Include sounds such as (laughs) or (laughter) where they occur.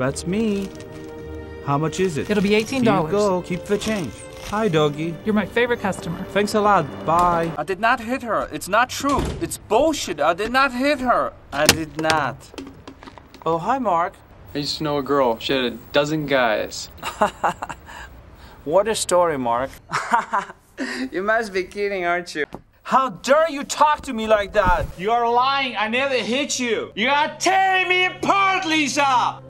That's me. How much is it? It'll be $18. you go. Keep the change. Hi, doggy. You're my favorite customer. Thanks a lot. Bye. I did not hit her. It's not true. It's bullshit. I did not hit her. I did not. Oh, hi, Mark. I used to know a girl. She had a dozen guys. (laughs) What a story, Mark. (laughs) You must be kidding, aren't you? How dare you talk to me like that? You are lying. I never hit you. You are tearing me apart, Lisa.